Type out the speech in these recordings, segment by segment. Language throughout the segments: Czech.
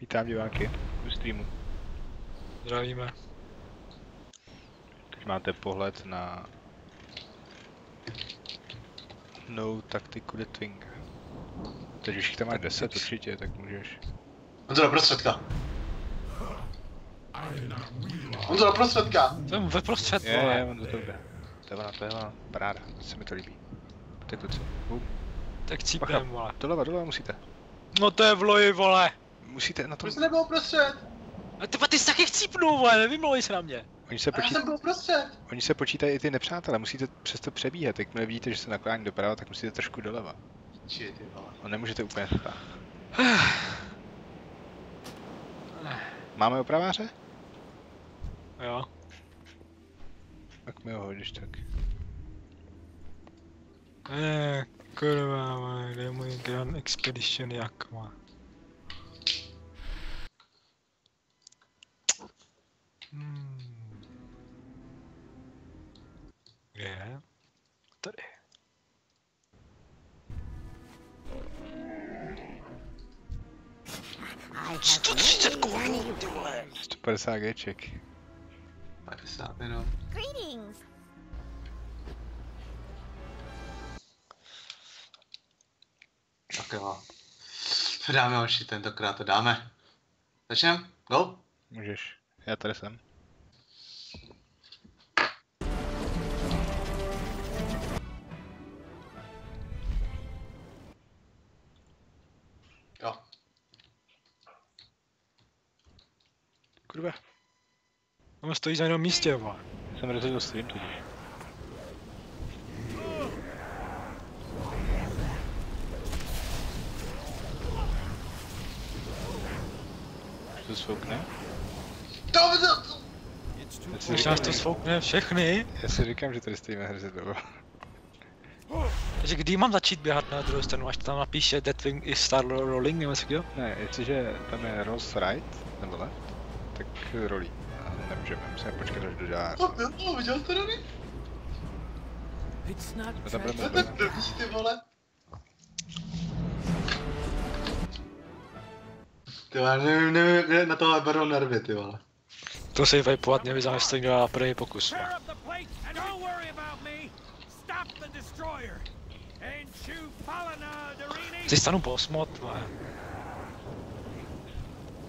Vítám diváky do streamu. Zdravíme. Teď máte pohled na No taktiku the Twing. Teď už jich tam máš 10 určitě, tak můžeš. On to do prostředka. On to do prostředka. Jsem ve prostřed, Je, je, vole. on do toho jde. To je ona, to je ona, paráda, to se mi to líbí. Pojďte kluci. Tak cípem, vole. doleva, doleva musíte. No to je v loji, vole. Musíte na tom, Proč jsi nebyl prostřed? A ty, ty jsi taky chcípnul, vole, nevymlouvej se na mě. oni se, počít, oni se počítají i ty nepřátelé, musíte přesto přebíhat, jakmile vidíte, že se naklání doprava, tak musíte trošku doleva. Či ty vole. A nemůžete úplně stát. Máme opraváře? Jo. Tak mi ho hodíš tak. Eh, kurva, kde je můj Grand Expedition, jak má. 150 Gček. 50 minut. Greetings. Tak jo. To dáme hoši, tentokrát to dáme. Začnem? Go? Můžeš. Já tady jsem. Kurva. Tam stojíš na jednom místě, vole. Jsem rozhodl stream tudíž. To svoukne? To, to, to. Já si, Když nás to svoukne všechny, já si říkám, že tady stojíme hrozně dlouho. takže kdy mám začít běhat na druhou stranu, až tam napíše That Wing is Star Rolling nebo co Ne, jestliže tam je Rolls right, nebo left, tak rolí. A nemůžeme, musíme počkat, až dodělá. To bylo, viděl tam budeme To je ten blbý, ty vole. Ty vole, nevím, nevím, jak na tohle berou nervy, ty vole. To se vypovat nevyznáme, že to dělá první pokus. Tear up the plate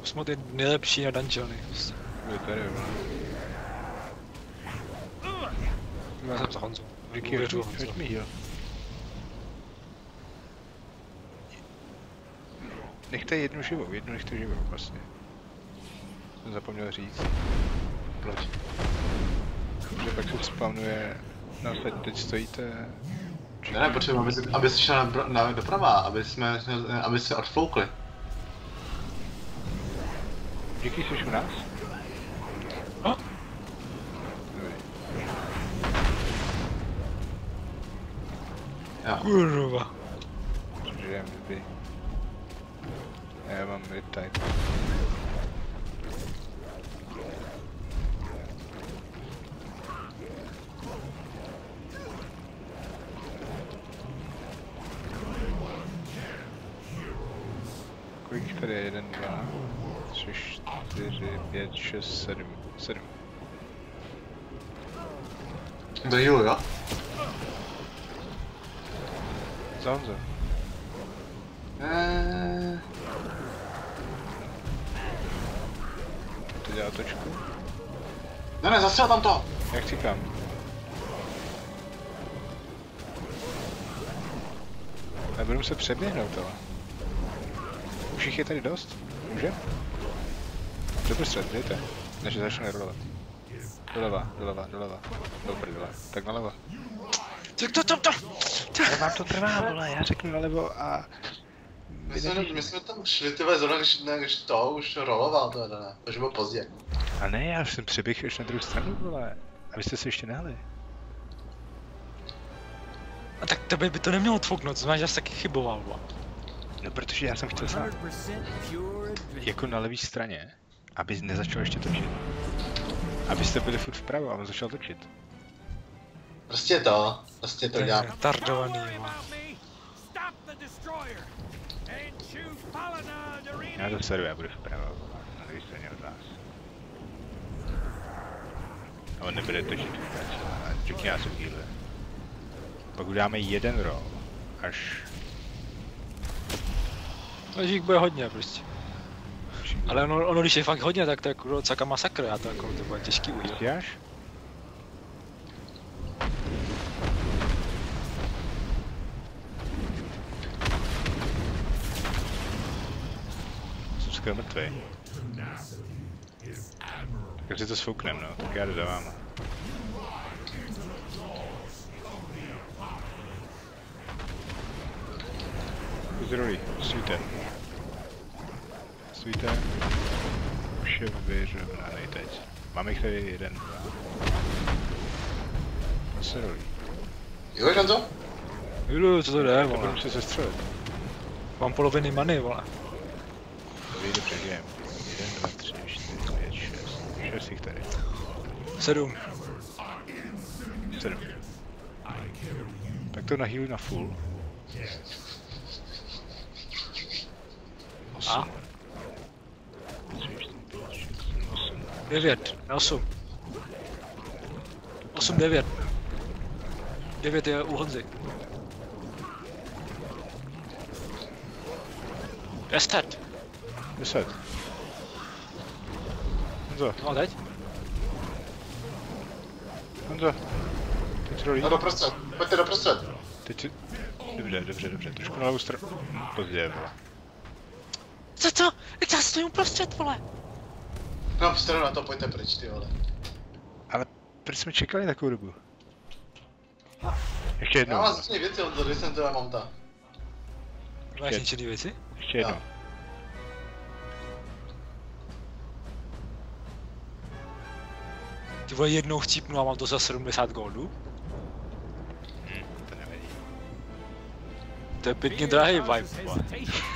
Osmot je nejlepší na dungeony. prostě. Bude tady, vole. Já jsem za Honzu. Hoď, hoď Honzu. mi heal. Nechte jednu živou, jednu nechte živou vlastně. Jsem zapomněl říct. Proč? Že pak se spawnuje, no teď, teď stojíte... Ne, ne, potřebuji, aby, aby jsi šel na, na, doprava, aby jsme, aby se odfloukli. Díky, jsi u nás? A? Dobrý. Jo. Kurva. Žijem, dobrý. Já mám 6, 7, 7. Do Julga? Za Honzo. Eee... Eh. To dělá točku? Ne, ne, zastřel tam to! Jak říkám. budu se přeběhnout, ale. Už jich je tady dost. Může? Doprostřed, dejte. Než začne rolovat. Doleva, doleva, doleva. Dobrý, dole. Tak nalevo. Tak to, to, to. Ale vám to trvá, vole, já řeknu nalevo a... My jsme, my jsme tam šli, ty vole, zrovna když, ne, když to už roloval, to ne, to už bylo pozdě. A ne, já už jsem přeběhl už na druhou stranu, vole. A vy jste se ještě nehli. A tak tebe by to nemělo odfouknout, znamená, že jsi taky chyboval, vole. No protože já jsem chtěl sám, 100% pure adventure. jako na levé straně, aby nezačal ještě točit. Abyste byli furt vpravo a on začal točit. Prostě to, prostě to dělám. Retardovaný, Já to sedu, já budu vpravo. Na druhé straně od nás. A on nebude točit vůbec. A já jsem healer. Pak udáme jeden roll. Až... Takže jich bude hodně prostě. Ale ono, ono když je fakt hodně, tak to je jako docela masakr, já to jako to bude těžký udělat. Stíháš? Jsem skoro mrtvej. Tak si to sfouknem, no, tak já jdu za váma. Zdrojí, svíte. Svíte. Už je vyrovnaný teď. Máme jich tady jeden, dva. To se rolí. Jo, Žanzo? Judu, co to jde, To vole. budu se zestřelit. Mám poloviny many, vole. To vyjde přežijem. Jeden, dva, tři, čtyři, pět, šest. Šest jich tady. Sedm. Sedm. Tak to nahýluj na full. A? Osm. 9, ne 8. 8, 9. 9 je u Honzy. 10. 10. Honzo. No teď. Honzo. Teď rolí. No doprostřed, pojďte doprostřed. Teď si... Dobře, dobře, dobře, trošku na levou stranu. Pozdě, vole. Co co? Já stojím uprostřed, vole. No, stranu na to, pojďte pryč, ty vole. Proč jsme čekali takovou dobu? Ještě jednou. Já mám začne věci, Honzo, když jsem teda monta. Máš ničený věci? Ještě jednou. Jo. Ty vole jednou chcípnu a mám to za 70 goldů? Hm, to nevadí. To je pěkně drahý vibe, vole. Hesitation.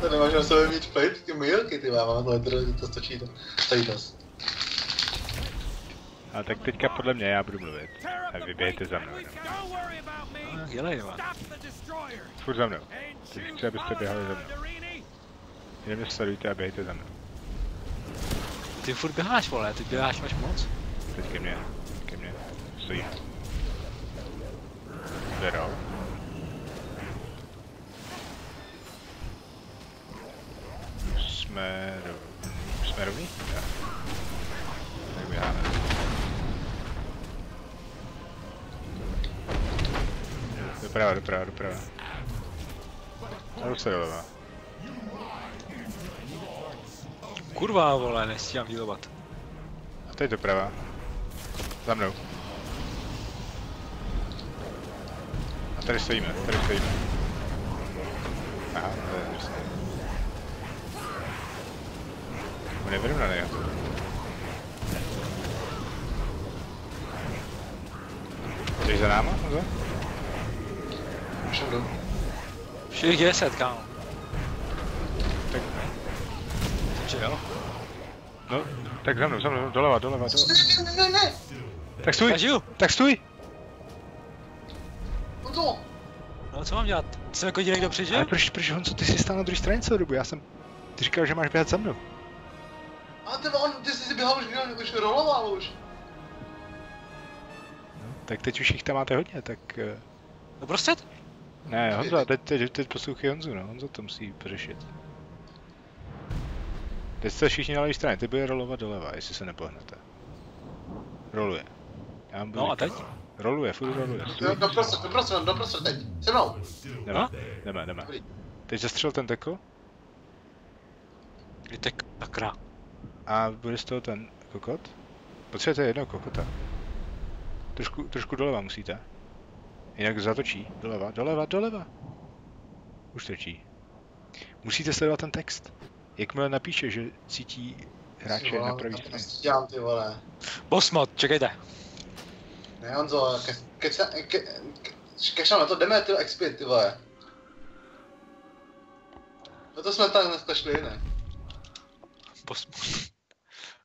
To nemáš na sobě mít plate, ty milky, ty mám, ale to, to, to stočí to. Stojí dost. A tak teďka podle mě já budu mluvit. A the vy bějte plate za mnou. Ah, Dělej, destroyer Furt za mnou. Teď chci, abyste běhali za mnou. Jenom mě sledujte a bějte za mnou. Ty furt běháš, vole, ty běháš máš moc. Teď ke mně. Ke mně. Stojím. Zero. Jsme rovní. Jsme rovní? Jo. Tak běháme. Doprava, doprava, doprava. A se doleva. Kurva, vole, nestíhám healovat. A teď doprava. Za mnou. A tady stojíme, tady stojíme. Aha, to je prostě. On je vyrovnaný, jo. Jdeš za náma, Honzo? Už jdu. Všech je 10, kámo. Tak, Takže jo. no, tak za mnou, za mnou, doleva, doleva, doleva. Ne, ne, ne, ne, Tak stůj, Já žiju. tak stůj! Honzo! No co mám dělat? Jsem jako jediný, kdo přežil? Ale proč, proč Honzo, ty jsi stál na druhé straně celou dobu, já jsem... Ty říkal, že máš běhat za mnou. A ty, on, ty jsi si běhal už, už roloval už. Tak teď už jich tam máte hodně, tak... No prostřed? Ne, Honzo, teď, teď, teď poslouchej Honzu, no, Honzo to musí pořešit. Teď jste všichni na levé straně, ty bude rolovat doleva, jestli se nepohnete. Roluje. Já No a teď? Roluje, furt roluje. Stůj. doprostřed, doprostřed, doprostřed teď. Se mnou. Jdeme, No? jdeme, jdeme. Teď zastřel ten teko Kdy tak sakra. a bude z toho ten kokot. Potřebujete jednoho kokota. Trošku, trošku doleva musíte. Jinak zatočí. Doleva, doleva, doleva. Už točí. Musíte sledovat ten text. Jakmile napíše, že cítí hráče na pravý straně. Dělám ty vole. Bosmod, čekejte. Ne Honzo, ke, ke, ke, ke, ke, na to jdeme ty expit, ty vole. No to jsme tam dneska šli, ne? Bosmod.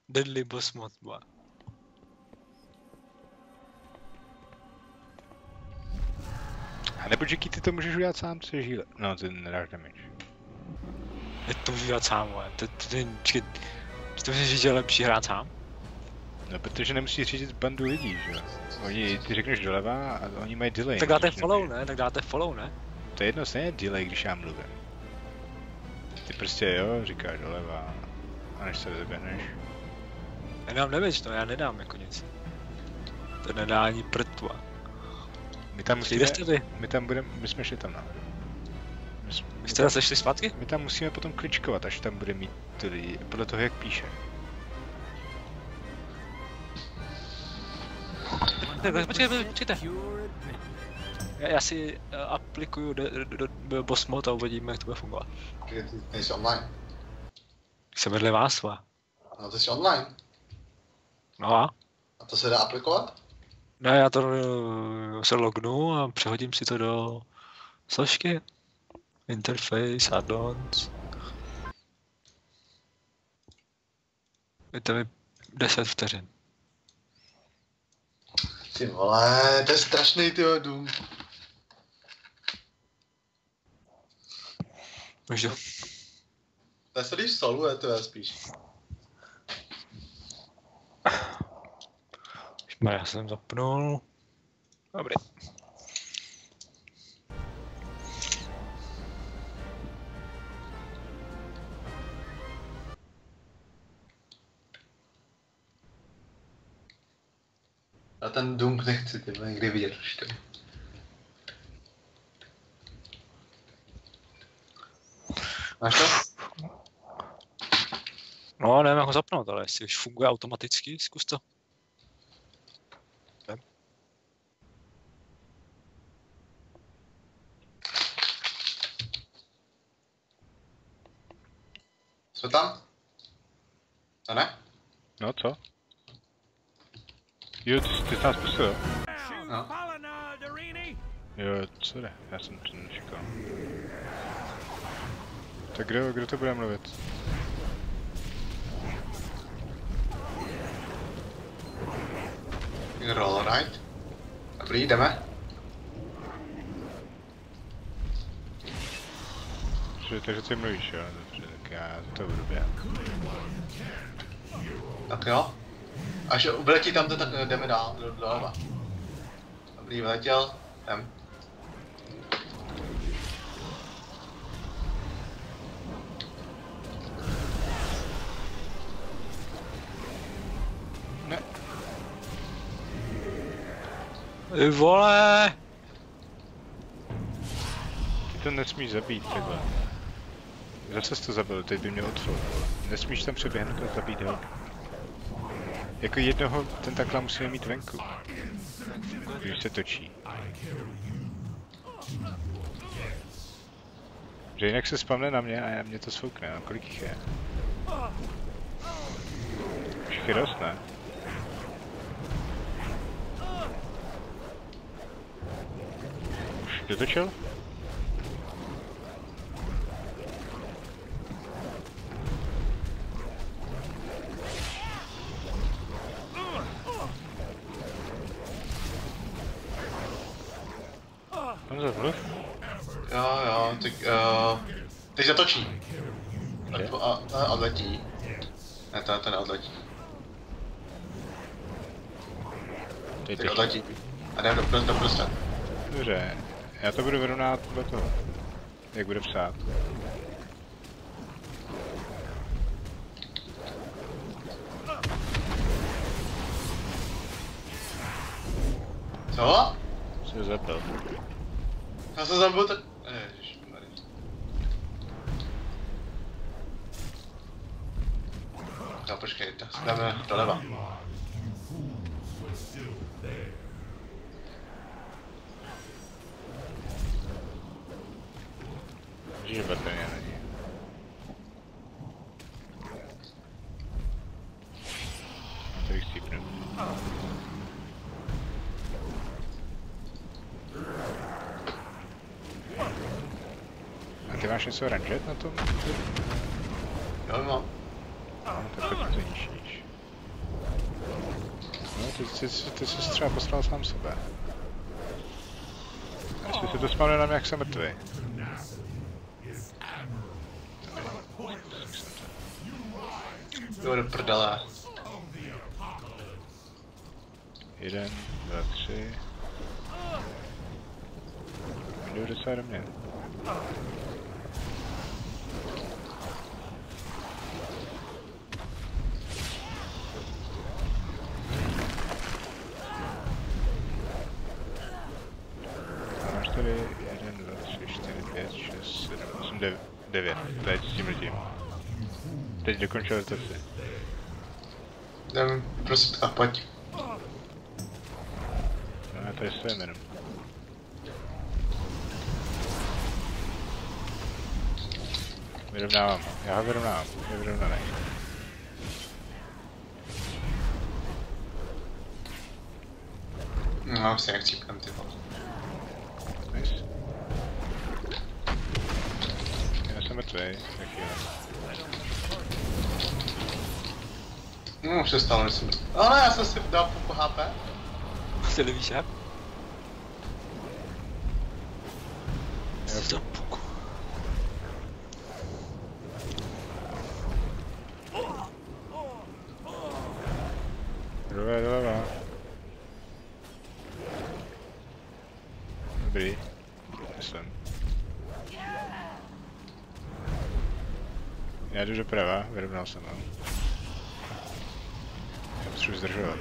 Deadly Bosmod, vole. A nebo Jackie, ty to můžeš udělat sám, co je žíle. No, ty nedáš damage. Je to můžu dělat sám, vole. To, to, to, počkej, to myslíš, že je lepší hrát sám? No, protože nemusíš řídit bandu lidí, že jo. Oni, ty řekneš doleva a oni mají delay. Tak dáte follow, ne? Tak dáte follow, ne? To je jedno, stejně delay, když já mluvím. Ty prostě jo, říkáš doleva a než se rozeběhneš. Já dám damage, no já nedám jako nic. To nedá ani prtva. My tam musíme, Přijdeš tady? my tam budeme, my jsme šli tam nahoru. My, jsme, Vy jste zase šli zpátky? my tam musíme potom kličkovat, až tam bude mít ty lidi, podle toho, jak píše. Tak, počkejte, počkejte. Já, já si uh, aplikuju do, do, do, boss mode a uvidíme, jak to bude fungovat. Ty, ty nejsi online. Jsem vedle vás, va. No ty jsi online. No a? A to se dá aplikovat? Ne, já to uh, se lognu a přehodím si to do složky. Interface, add-ons. Dejte mi 10 vteřin. Ty vole, to je strašný ty dům. Můžu. To se když soluje, to je spíš. Já jsem zapnul. Dobrý. Já ten dům nechci, ty někdy vidět už to. Máš to? No, nevím, jak ho zapnout, ale jestli už funguje automaticky, zkus to. No co? Jo, ty, ty jsi nás pustil, jo? Shoot No. Palinard, Arini! Jo, co jde? Já jsem to nečekal. Tak kdo, kdo to bude mluvit? Roll right. Dobrý, jdeme. Takže, takže ty mluvíš, jo? Dobře, tak já to budu běhat. Tak jo. Až vyletí tam, to, tak jdeme dál, do, doleva. Dobrý, vyletěl. Jdem. Ne. Ty vole! Ty to nesmíš zabít, takhle. Zase jsi to zabil, teď by mě odfrul. Nesmíš tam přeběhnout a zabít ho. Jako jednoho tentakla musíme mít venku. Když se točí. Že jinak se spamne na mě a mě to svoukne, no kolik jich je? Je dost, ne? Už dotočil? Jo, jo, tak uh, teď zatočí. A, Je? a, a odletí. Ne, to, to neodletí. Teď Teď to odletí. A jdeme do, do prostřed. Dobře, já to budu vyrovnat podle toho, jak bude psát. Co? Se zabil. Já jsem zabil tak... Ježišmarja. No počkej, tak si dáme doleva. Že baterie není. To bych střípnu. A ty máš něco ranget na tom? Jo, mám. No, tak to níž. No, ty, ty, ty, ty jsi třeba poslal sám sebe. Jestli se to spavne na mě, jak jsem mrtvý. Jo, do prdele. Jeden, dva, tři. Jdou docela do mě. 9. Teď s tím lidím. Teď dokončil to si. Jdem prostě a pojď. No, to je své jméno. Vyrovnávám, já ho vyrovnávám, je vyrovnaný. No, já se nechci kam ty vole. Já jsem mrtvej. Tak jo. No, už se stalo, že jsem... Ale já jsem si dal půlku HP. Ty nevíš jak? Jo. Jsi to puku. Doleva, doleva. Dobrý. Myslím. Já jdu jsem ho. Já potřebuji zdržovat.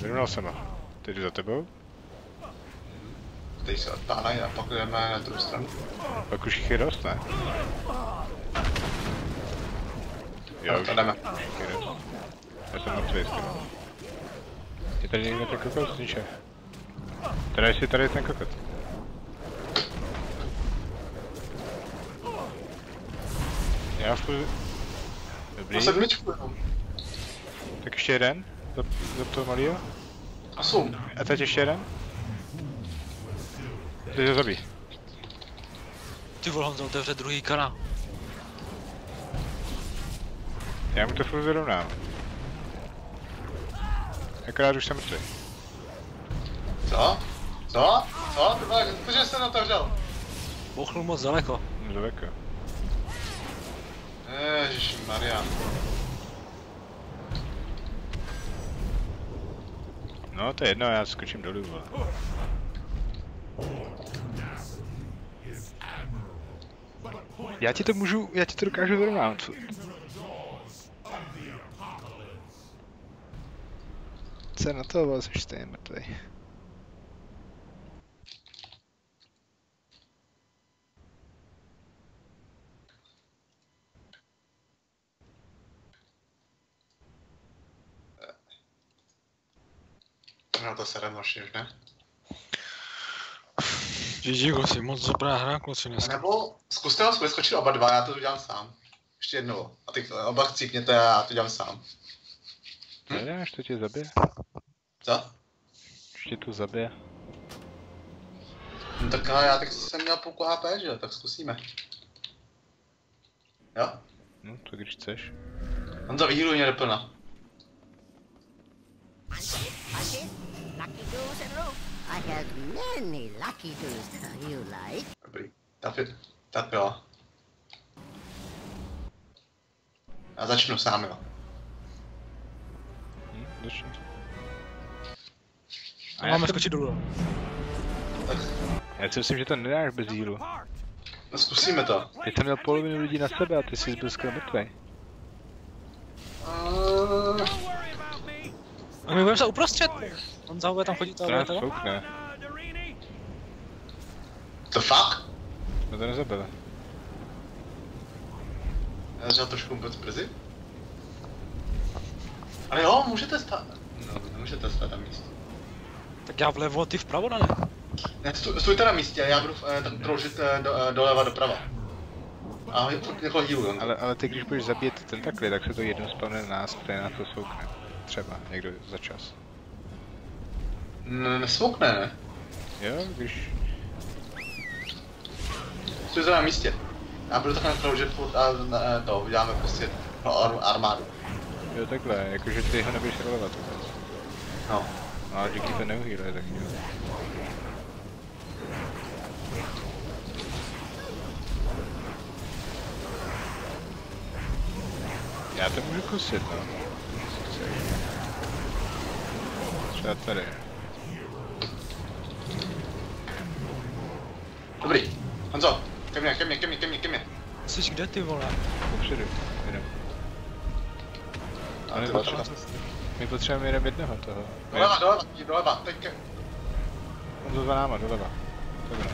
Vyrovnal jsem ho. Teď jdu za tebou, Teď se odtáhnají a pak jdeme na druhou stranu. pak už jich je dost, ne? Jo, už jdeme. Já jsem mrtvý skoro. Je tady někde ten kokot, Zniče? Teda jestli tady je ten kokot. Já furt... Dobrý, No sedmičku jenom. tak ještě jeden. Za, za toho malýho. Osm. A teď ještě jeden. Teď ho zabij. Ty vole, on to otevře druhý kanál. Já mu to furt vyrovnám. Akorát už jsem mrtvý. Co? Co? Co? Ty vole, protože jsem otevřel. Bouchnul moc daleko. Daleko. Maria. No, to je jedno, já skočím dolů, vole. Já ti to můžu, já ti to dokážu vyrovnat. Co na to, vole, jsi mrtvý. 7.20, ne? GG, kluci, moc dobrá hra, kluci dneska. A nebo zkuste vás vyskočit oba dva, já to udělám sám. Ještě jednou. A ty oba chcípněte a já to udělám sám. Hm? Nedáš, to tě zabije. Co? Ještě tu zabije. No tak no, já tak jsem měl půlku HP, že jo, tak zkusíme. Jo? No, to když chceš. On to výhru mě doplna. Asi, asi lucky doos and rope. I have many lucky doos. You like? Dobrý. Já začnu sám, jo. Hm, začni. A máme skočit dolů. Tak Já si myslím, že to nedáš bez jílu. Apart. no, zkusíme to. Teď jsem měl polovinu lidí na sebe a ty jsi byl skoro mrtvej. A my budeme se uprostřed. On za tam chodí to To foukne. Darini. to fakt? No to nezabili. Já začal trošku moc brzy. Ale jo, můžete stát. No, můžete stát na místě. Tak já vlevo, ty vpravo, ne? Ne, stů, stůjte na místě, já budu eh, tak proužit eh, do, eh, doleva doprava. A furt někoho hýlu, Ale, ale ty když budeš zabít ten takhle, tak se to jednou spavne na nás, který nás to soukne. Třeba, někdo za čas. N- Nesmoukne, ne? Jo, když... Stůjte na místě. Já budu takhle proužit furt a eh, to, uděláme prostě ar- armádu. Jo, takhle, jakože ty ho nebudeš rolovat vůbec. No. No a díky to neuhýle, tak jo. Já to můžu kusit, no. jestli chceš. Třeba tady. Dobrý. Honzo, ke mně, ke mně, ke mně, ke mně, ke mně. Jsi kde ty vole? Popředu, jenom. A potřeba- vole, My potřebujeme jenom jednoho toho. Doleva, doleva, doleva, teď ke... On to za náma, doleva. Dobrá.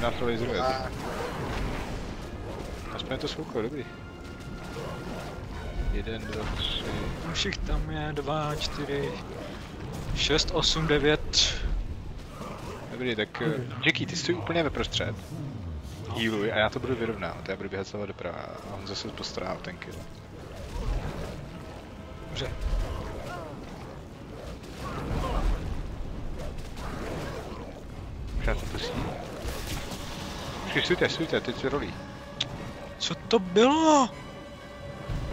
Nás to laseruje. Aspoň je to svouklo, dobrý. Jeden, dva, tři. Všich tam je 2, 4, 6, 8, 9. Dobrý, tak Jackie, ty stojí úplně ve prostřed. Healuj a já to budu vyrovnávat, já budu běhat celá doprava a on zase postará o ten kill. Dobře. Už já to pustí. Počkej, stůjte, stůjte, teď se rolí. Co to bylo?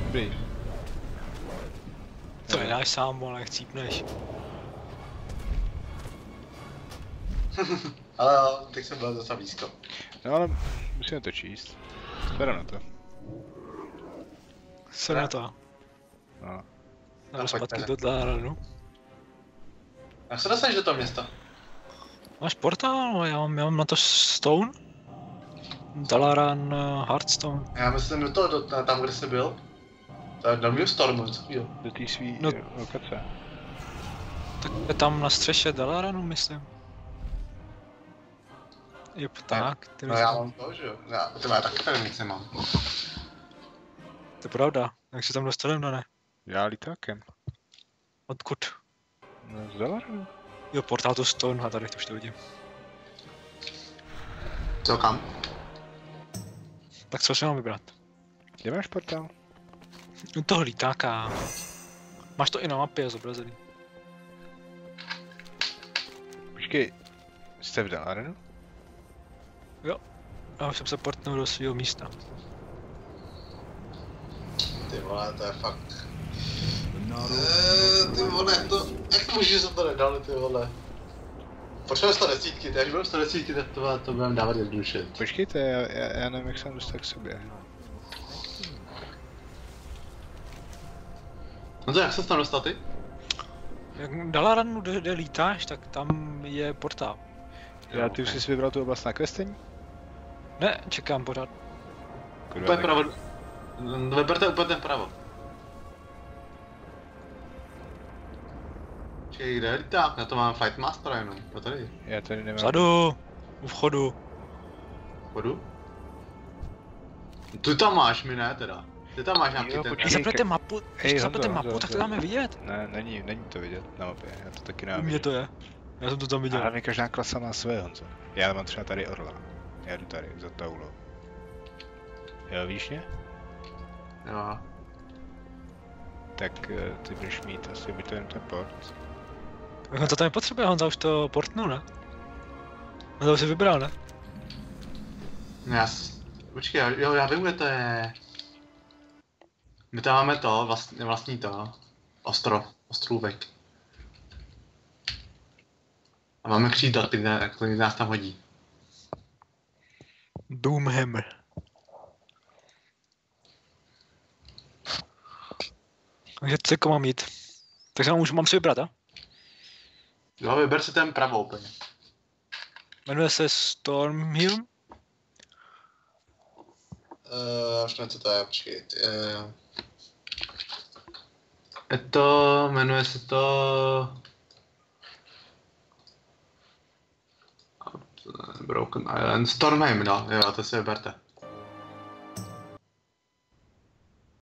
Dobrý. Nedáš sám, vole, jak cípneš. Ale jo, teď jsem byl docela blízko. No ale musíme to číst. Beru na to. Co na to? No. Pojďme, zpátky do Dlaranu. Jak se dostaneš do toho města? Máš portál? No, Já mám, já mám na to Stone. Dalaran uh, Hearthstone. Já myslím do toho, do, na- tam, kde jsi byl. To je do Stormu, co chvíli. Do té svý No. no. lokace. Tak je tam na střeše Dalaranu, myslím. Je pták, který No já mám to, že jo. Já, ty já taky tady nic nemám. To je pravda. Jak se tam dostaneme, ne? Já lítákem. Odkud? No z Dalaru. Jo, portál to Stone, a tady to už to vidím. Co kam? Tak co si mám vybrat? Kde máš portál? No toho lítáka. Máš to i na mapě zobrazený. Počkej, jste v Dalarenu? Já už jsem se portnul do svého místa. Ty vole, to je fakt... Eee, ty vole, to... Jak to můžeš, že jsem to nedal, ty vole? Potřebujeme 100 desítky, až budeme 100 desítky, tak to, to budeme dávat jednoduše. Počkejte, já, já, já nevím, jak se mám dostat k sobě. No to jak se tam dostal ty? Jak Dalaranu, kde, kde lítáš, tak tam je portál. Já ty už jsi vybral tu oblast na kvestení? Ne, čekám pořád. Kurva, Úplně tak- pravo. Vyberte úplně ten pravo. Čekaj, kde je líták? Já to mám Flight Master jenom. Jo tady. Já tady nemám. Vzadu, u vchodu. Chodu? Ty tam máš, my ne teda. Ty tam máš nějaký ten... zapnete mapu, když Honzo, zapnete Honzo, mapu, tak to Honzo. dáme vidět. Ne, není, není to vidět na mapě, já to taky nemám vidět. to je. Já jsem to tam A viděl. hlavně každá klasa má své, Honzo. Já mám třeba tady orla. Já jdu tady, za taulou. Jo, víš mě? Jo. Tak eh, ty budeš mít asi buď to jen ten port. On to tam nepotřebuje, Honza už to portnul, ne? On to už si vybral, ne? No já. Počkej, já- jo, já vím, kde to je. My tam máme to, vlastní, vlastní to. Ostrov, ostrůvek. A máme křídla, ty, který nás tam hodí. Doomhammer. Takže co jako mám jít? Takže mám, už mám si vybrat, a? Jo, vyber si ten pravou úplně. Jmenuje se Stormhill. Uh, už nevím, co to je, počkej. Uh... Je to, jmenuje se to... Broken Island, Stormheim, no, jo, to si vyberte.